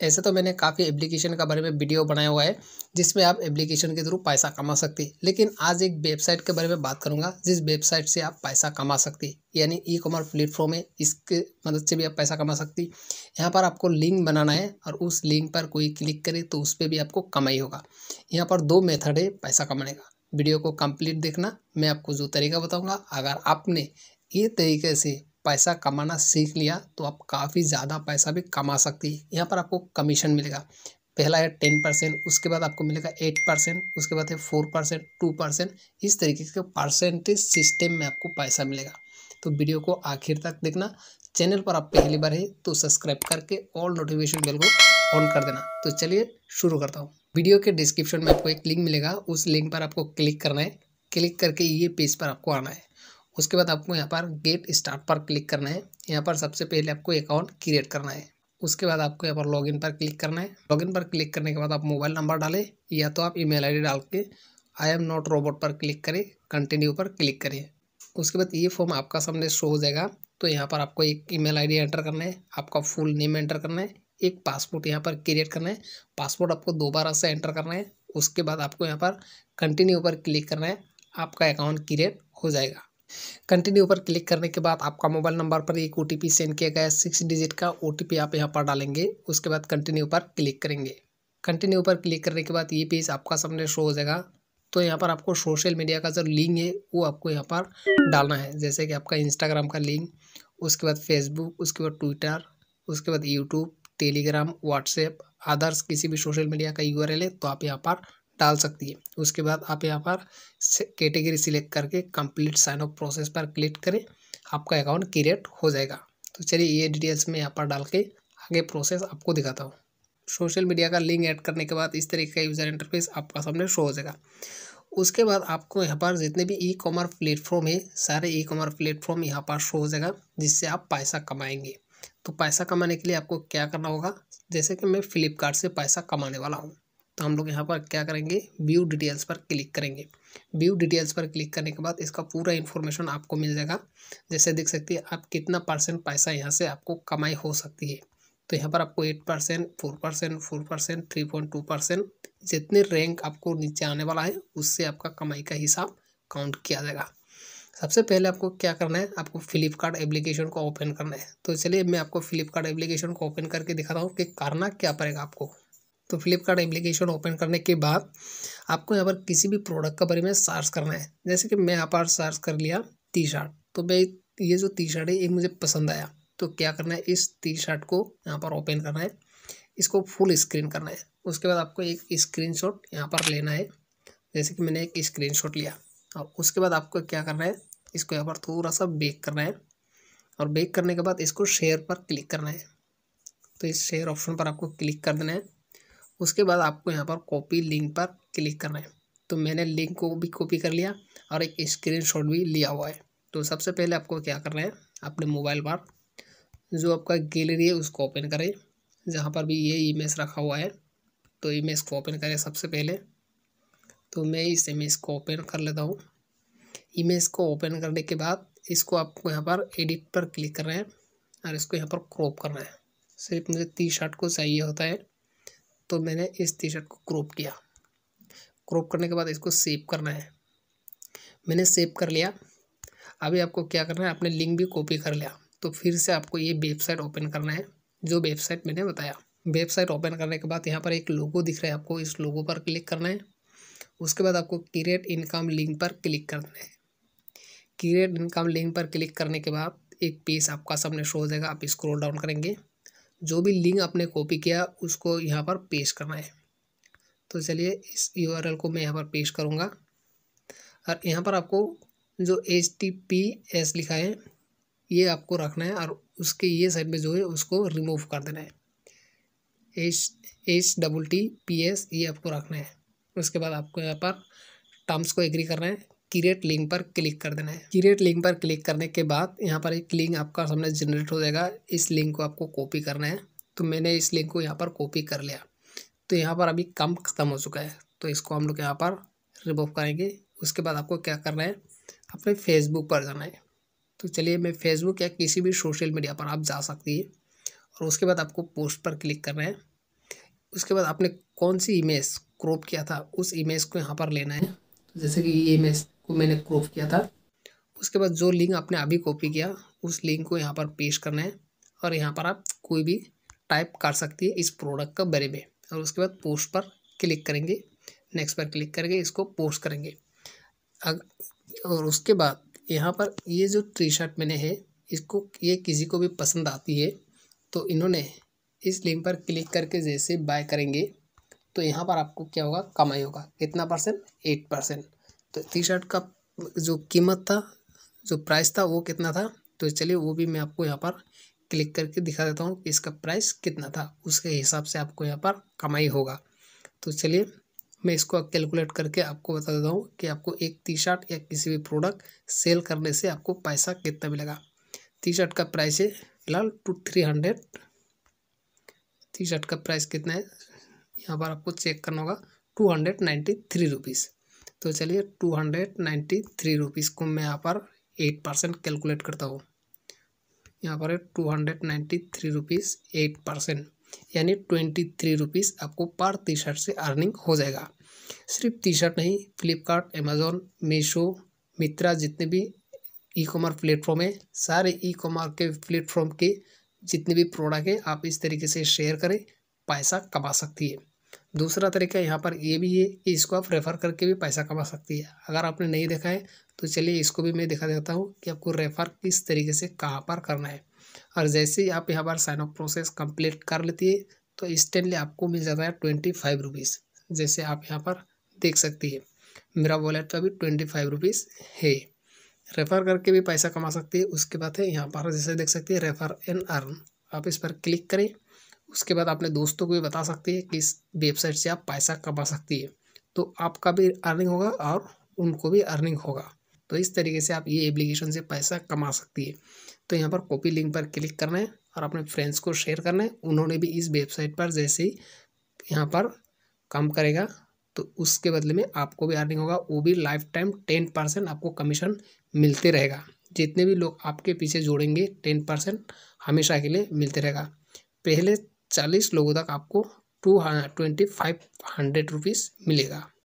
ऐसे तो मैंने काफ़ी एप्लीकेशन का बारे में वीडियो बनाया हुआ है, जिसमें आप एप्लीकेशन के थ्रू पैसा कमा सकते लेकिन आज एक वेबसाइट के बारे में बात करूँगा, जिस वेबसाइट से आप पैसा कमा सकते यानी ई कॉमर्स प्लेटफॉर्म है, इसके मदद से भी आप पैसा कमा सकती यहाँ पर आपको लिंक बनाना है और उस लिंक पर कोई क्लिक करे तो उस पर भी आपको कमाई होगा। यहाँ पर दो मेथड है पैसा कमाने का। वीडियो को कंप्लीट देखना, मैं आपको जो तरीका बताऊँगा, अगर आपने ये तरीके से पैसा कमाना सीख लिया तो आप काफ़ी ज़्यादा पैसा भी कमा सकती है। यहाँ पर आपको कमीशन मिलेगा। पहला है टेन परसेंट, उसके बाद आपको मिलेगा एट परसेंट, उसके बाद है फोर परसेंट, टू परसेंट। इस तरीके के परसेंटेज सिस्टम में आपको पैसा मिलेगा। तो वीडियो को आखिर तक देखना। चैनल पर आप पहली बार है तो सब्सक्राइब करके ऑल नोटिफिकेशन बेल को ऑन कर देना। तो चलिए शुरू करता हूँ। वीडियो के डिस्क्रिप्शन में आपको एक लिंक मिलेगा, उस लिंक पर आपको क्लिक करना है। क्लिक करके ये पेज पर आपको आना है। उसके बाद आपको यहाँ पर गेट स्टार्ट पर क्लिक करना है। यहाँ पर सबसे पहले आपको अकाउंट क्रिएट करना है। उसके बाद आपको यहाँ पर लॉगिन पर क्लिक करना है। लॉगिन पर क्लिक करने के बाद आप मोबाइल नंबर डालें या तो आप ईमेल आईडी डाल के आई एम नॉट रोबोट पर क्लिक करें कंटिन्यू पर क्लिक करें। उसके बाद ये फॉर्म आपका सामने शो हो जाएगा। तो यहाँ पर आपको एक ईमेल आईडी एंटर करना है। आपका फुल नेम एंटर करना है। एक पासपोर्ट यहाँ पर क्रिएट करना है। पासपोर्ट आपको दोबारा से एंटर करना है। उसके बाद आपको यहाँ पर कंटिन्यू पर क्लिक करना है। आपका अकाउंट क्रिएट हो जाएगा। कंटिन्यू पर क्लिक करने के बाद आपका मोबाइल नंबर पर एक ओटीपी सेंड किया गया सिक्स डिजिट का ओटीपी आप यहाँ पर डालेंगे। उसके बाद कंटिन्यू पर क्लिक करेंगे। कंटिन्यू पर क्लिक करने के बाद ये पेज आपका सामने शो हो जाएगा। तो यहाँ पर आपको सोशल मीडिया का जो लिंक है, वो आपको यहाँ पर डालना है। जैसे कि आपका इंस्टाग्राम का लिंक उसके बाद फेसबुक उसके बाद ट्विटर उसके बाद यूट्यूब टेलीग्राम व्हाट्सएप अदर्स किसी भी सोशल मीडिया का यू है तो आप यहाँ पर डाल सकती है। उसके बाद आप यहाँ पर कैटेगरी सिलेक्ट करके कंप्लीट साइन अप प्रोसेस पर क्लिक करें। आपका अकाउंट क्रिएट हो जाएगा। तो चलिए ये डिटेल्स में यहाँ पर डाल के आगे प्रोसेस आपको दिखाता हूँ। सोशल मीडिया का लिंक ऐड करने के बाद इस तरीके का यूज़र इंटरफेस आपका सामने शो हो जाएगा। उसके बाद आपको यहाँ पर जितने भी ई कॉमर्स प्लेटफॉर्म है, सारे ई कॉमर्स प्लेटफॉर्म यहाँ पर शो हो जाएगा, जिससे आप पैसा कमाएँगे। तो पैसा कमाने के लिए आपको क्या करना होगा? जैसे कि मैं फ्लिपकार्ट से पैसा कमाने वाला हूँ। तो हम लोग यहाँ पर क्या करेंगे? व्यू डिटेल्स पर क्लिक करेंगे। व्यू डिटेल्स पर क्लिक करने के बाद इसका पूरा इन्फॉर्मेशन आपको मिल जाएगा। जैसे देख सकते हैं, आप कितना परसेंट पैसा यहाँ से आपको कमाई हो सकती है। तो यहाँ पर आपको eight percent four percent four percent three point two percent जितने रैंक आपको नीचे आने वाला है, उससे आपका कमाई का हिसाब काउंट किया जाएगा। सबसे पहले आपको क्या करना है? आपको फ्लिपकार्ट एप्लीकेशन को ओपन करना है। तो चलिए मैं आपको फ्लिपकार्ट एप्लीकेशन को ओपन करके दिखा रहा हूँ कि करना क्या पड़ेगा आपको। तो फ्लिपकार्ट एप्लीकेशन ओपन करने के बाद आपको यहाँ पर किसी भी प्रोडक्ट का बारे में सर्च करना है। जैसे कि मैं यहाँ पर सर्च कर लिया टी शर्ट तो मैं ये जो टी शर्ट है ये मुझे पसंद आया। तो क्या करना है, इस टी शर्ट को यहाँ पर ओपन करना है। इसको फुल स्क्रीन करना है। उसके बाद आपको एक स्क्रीनशॉट यहाँ पर लेना है। जैसे कि मैंने एक स्क्रीनशॉट लिया। और उसके बाद आपको क्या करना है, इसको यहाँ पर थोड़ा सा बेक करना है। और बेक करने के बाद इसको शेयर पर क्लिक करना है। तो इस शेयर ऑप्शन पर आपको क्लिक कर देना है। उसके बाद आपको यहाँ पर कॉपी लिंक पर क्लिक करना है। तो मैंने लिंक को भी कॉपी कर लिया और एक स्क्रीनशॉट भी लिया हुआ है। तो सबसे पहले आपको क्या करना है, अपने मोबाइल पर जो आपका गैलरी है उसको ओपन करें, जहाँ पर भी ये इमेज रखा हुआ है। तो इमेज को ओपन करें सबसे पहले। तो मैं इस इमेज को ओपन कर लेता हूँ। इमेज को ओपन करने के बाद इसको आपको यहाँ पर एडिट पर क्लिक करना है और इसको यहाँ पर क्रॉप करना है। सिर्फ़ मुझे टी शर्ट को चाहिए होता है। तो मैंने इस टी शर्ट को क्रॉप किया। क्रॉप करने के बाद इसको सेव करना है। मैंने सेव कर लिया। अभी आपको क्या करना है, आपने लिंक भी कॉपी कर लिया। तो फिर से आपको ये वेबसाइट ओपन करना है। जो वेबसाइट मैंने बताया। वेबसाइट ओपन करने के बाद यहाँ पर एक लोगो दिख रहा है आपको। इस लोगो पर क्लिक करना है। उसके बाद आपको क्रिएट इनकम लिंक पर क्लिक करना है। क्रिएट इनकम लिंक पर क्लिक करने के बाद एक पेज आपका सामने शो हो जाएगा। आप स्क्रॉल डाउन करेंगे। जो भी लिंक आपने कॉपी किया, उसको यहाँ पर पेश करना है। तो चलिए, इस यूआरएल को मैं यहाँ पर पेश करूँगा। और यहाँ पर आपको जो एच टी पी एस लिखा है, ये आपको रखना है और उसके ये साइड में जो है, उसको रिमूव कर देना है। H H double T P S ये आपको रखना है। उसके बाद आपको यहाँ पर टर्म्स को एग्री करना है। क्रिएट लिंक पर क्लिक कर देना है। क्रिएट लिंक पर क्लिक करने के बाद यहाँ पर एक लिंक आपका सामने जनरेट हो जाएगा। इस लिंक को आपको कॉपी करना है। तो मैंने इस लिंक को यहाँ पर कॉपी कर लिया। तो यहाँ पर अभी काम ख़त्म हो चुका है। तो इसको हम लोग यहाँ पर रिमूव करेंगे। उसके बाद आपको क्या करना है? अपने फेसबुक पर जाना है। तो चलिए मैं फेसबुक या किसी भी सोशल मीडिया पर आप जा सकती है। और उसके बाद आपको पोस्ट पर क्लिक करना है। उसके बाद आपने कौन सी इमेज क्रॉप किया था, उस इमेज को यहाँ पर लेना है। तो जैसे कि ये इमेज को मैंने क्रॉप किया था। उसके बाद जो लिंक आपने अभी कॉपी किया, उस लिंक को यहाँ पर पेश करना है और यहाँ पर आप कोई भी टाइप कर सकती है इस प्रोडक्ट का बारे में। और उसके बाद पोस्ट पर क्लिक करेंगे। नेक्स्ट पर क्लिक करके इसको पोस्ट करेंगे। और उसके बाद यहाँ पर ये जो टी शर्ट मैंने है, इसको, ये किसी को भी पसंद आती है तो इन्होंने इस लिंक पर क्लिक करके जैसे बाय करेंगे तो यहाँ पर आपको क्या होगा? कमाई होगा। कितना परसेंट एट परसेंट तो टी शर्ट का जो कीमत था, जो प्राइस था वो कितना था? तो चलिए वो भी मैं आपको यहाँ पर क्लिक करके दिखा देता हूँ कि इसका प्राइस कितना था। उसके हिसाब से आपको यहाँ पर कमाई होगा। तो चलिए मैं इसको कैलकुलेट करके आपको बता देता हूँ कि आपको एक टी शर्ट या किसी भी प्रोडक्ट सेल करने से आपको पैसा कितना मिलेगा। टी शर्ट का प्राइस है फ़िलहाल two three hundred T shirt का प्राइस कितना है? यहाँ पर आपको चेक करना होगा two hundred ninety three rupees तो चलिए two hundred ninety three rupees को मैं यहाँ पर एट परसेंट कैलकुलेट करता हूँ। यहाँ पर है two hundred ninety three rupees eight percent यानी ट्वेंटी थ्री रुपीज़ आपको पर टी शर्ट से अर्निंग हो जाएगा। सिर्फ़ टी शर्ट नहीं फ्लिपकार्ट अमेज़ोन मीशो मित्रा जितने भी ई कॉमर्स प्लेटफॉर्म है, सारे ई कॉमर्स के प्लेटफॉर्म के जितने भी प्रोडक्ट है, आप इस तरीके से शेयर करें, पैसा कमा सकती है। दूसरा तरीका यहाँ पर ये भी है कि इसको आप रेफ़र करके भी पैसा कमा सकती है। अगर आपने नहीं देखा है तो चलिए इसको भी मैं दिखा देता हूँ कि आपको रेफ़र किस तरीके से कहाँ पर करना है। और जैसे ही आप यहाँ पर साइन अप प्रोसेस कंप्लीट कर लेती है तो इंस्टेंटली आपको मिल जाता है ट्वेंटी फाइव रुपीज़ जैसे आप यहाँ पर देख सकती है, मेरा वॉलेट तो अभी ट्वेंटी फाइव रुपीज़ है। रेफ़र करके भी पैसा कमा सकती है, उसके बाद है यहाँ पर जैसे देख सकती है रेफ़र एंड अर्न आप इस पर क्लिक करें उसके बाद अपने दोस्तों को भी बता सकती है कि इस वेबसाइट से आप पैसा कमा सकती है। तो आपका भी अर्निंग होगा और उनको भी अर्निंग होगा। तो इस तरीके से आप ये एप्लीकेशन से पैसा कमा सकती है। तो यहाँ पर कॉपी लिंक पर क्लिक करना है और अपने फ्रेंड्स को शेयर करना है। उन्होंने भी इस वेबसाइट पर जैसे ही यहाँ पर काम करेगा तो उसके बदले में आपको भी अर्निंग होगा। वो भी लाइफ टाइम टेन परसेंट आपको कमीशन मिलते रहेगा। जितने भी लोग आपके पीछे जोड़ेंगे टेन परसेंट हमेशा के लिए मिलते रहेगा। पहले चालीस लोगों तक आपको two twenty five hundred rupees मिलेगा।